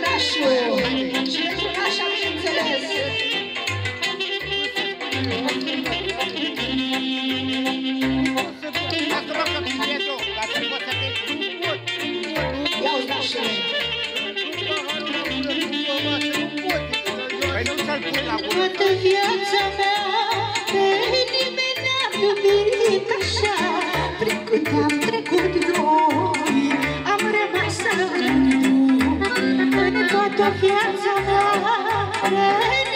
Cădașul. Și pentru că așa mi înțeles. Ia uitașule. Toată viața mea pe nimeni n-am iubit așa Prin cât am trecut eu piața mare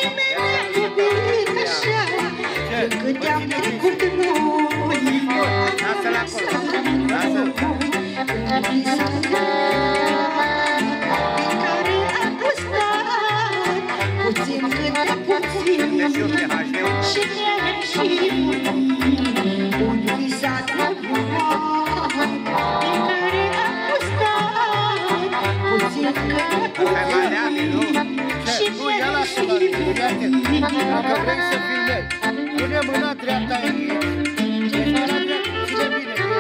Dacă vrei să filmezi, pune mâna dreapta în mine. Deci mâna dreapta, ține bine cu.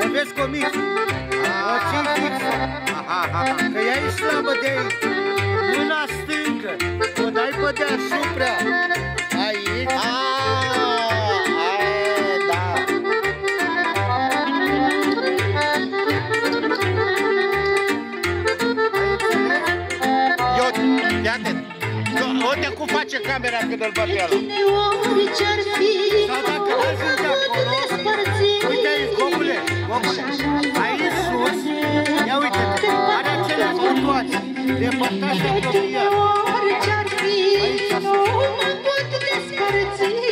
Că vezi comis. O ții fix. Că ea e slabă de aici. Mâna stângă, o dai pe deasupra. Aici. Da. Fii atent. Unde cum face camera când îl băbe ăla? Sau dacă l-ai vând acolo, Uite, copule, copule, aici sus, ia uite-te, are aceleași butoane, depărtați de apropiat. Aici sus.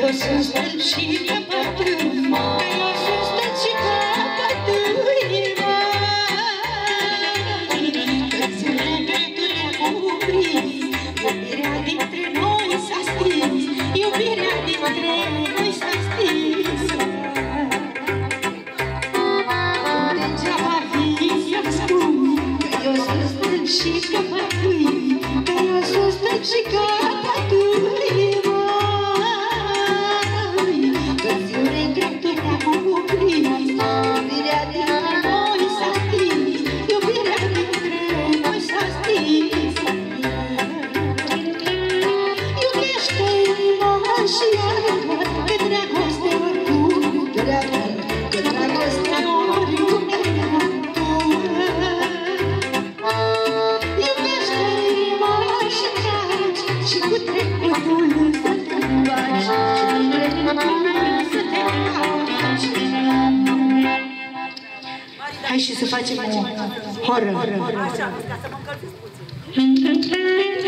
nașul și căpătâi, că eu sunt stăt și căpătâi, măi. Când zâmbetul te-a cuprins, iubirea dintre noi s-a stins, iubirea dintre noi s-a stins, Degeaba vii să-mi spui Că eu sunt stâng și căpătâi Hai și să facem o horă. Așa, ca să mă încălziți puțin.